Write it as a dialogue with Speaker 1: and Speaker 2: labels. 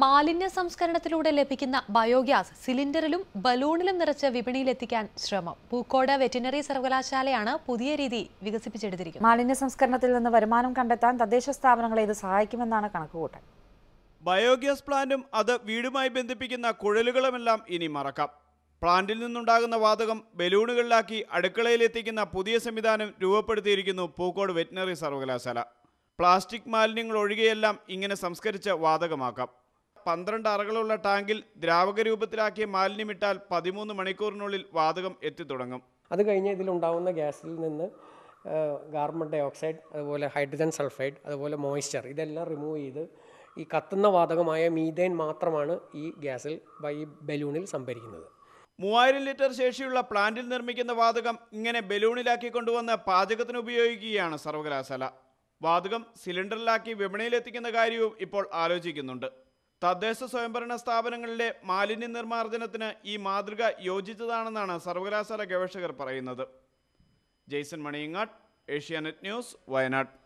Speaker 1: മാലിന്യ സംസ്കരണത്തിലൂടെ ലഭിക്കുന്ന ബയോഗ്യാസ് സിലിണ്ടറിലും ബലൂണിലും നിറച്ച് വിപണിയിലെത്തിക്കാൻ ശ്രമം. പൂക്കോട് വെറ്റിനറി സർവകലാശാലയാണ് പുതിയ രീതി വികസിപ്പിച്ചെടുത്തിരിക്കുന്നത്.
Speaker 2: മാലിന്യ സംസ്കരണത്തിൽ നിന്ന് വരുമാനം കണ്ടെത്താൻ തദ്ദേശ സ്ഥാപനങ്ങളെ ഇത് സഹായിക്കുമെന്നാണ് കണക്കുകൂട്ടൽ.
Speaker 3: ബയോഗ്യാസ് പ്ലാന്റും അത് വീടുമായി ബന്ധിപ്പിക്കുന്ന കുഴലുകളുമെല്ലാം ഇനി മറക്കാം. പ്ലാന്റിൽ നിന്നുണ്ടാകുന്ന വാതകം ബലൂണുകളിലാക്കി അടുക്കളയിലെത്തിക്കുന്ന പുതിയ സംവിധാനം രൂപപ്പെടുത്തിയിരിക്കുന്നു പൂക്കോട് വെറ്റിനറി സർവകലാശാല. പ്ലാസ്റ്റിക് മാലിന്യങ്ങൾ ഒഴികെയെല്ലാം ഇങ്ങനെ സംസ്കരിച്ച് വാതകമാക്കാം. പന്ത്രണ്ട് അറകളുള്ള ടാങ്കിൽ ദ്രാവക രൂപത്തിലാക്കിയ മാലിന്യമിട്ടാൽ പതിമൂന്ന് മണിക്കൂറിനുള്ളിൽ വാതകം എത്തിത്തുടങ്ങും
Speaker 4: അത് കഴിഞ്ഞ് ഇതിലുണ്ടാവുന്ന ഗ്യാസിൽ നിന്ന് കാർബൺ ഡൈ ഓക്സൈഡ് അതുപോലെ ഹൈഡ്രജൻ സൾഫൈഡ് അതുപോലെ മോയ്സ്ചർ ഇതെല്ലാം റിമൂവ് ചെയ്ത് ഈ കത്തുന്ന വാതകമായ മീഥേൻ മാത്രമാണ് ഈ ഗ്യാസിൽ ഈ ബലൂണിൽ സംഭരിക്കുന്നത്.
Speaker 3: മൂവായിരം ലിറ്റർ ശേഷിയുള്ള പ്ലാന്റിൽ നിർമ്മിക്കുന്ന വാതകം ഇങ്ങനെ ബലൂണിലാക്കി കൊണ്ടുവന്ന് പാചകത്തിന് ഉപയോഗിക്കുകയാണ് സർവകലാശാല. വാതകം സിലിണ്ടറിലാക്കി വിപണിയിലെത്തിക്കുന്ന കാര്യവും ഇപ്പോൾ ആലോചിക്കുന്നുണ്ട്. തദ്ദേശ സ്വയംഭരണ സ്ഥാപനങ്ങളിലെ മാലിന്യ നിർമ്മാർജനത്തിന് ഈ മാതൃക യോജിച്ചതാണെന്നാണ് സർവകലാശാല ഗവേഷകർ പറയുന്നത്. Jason Maniyangad Asianet news Wayanad.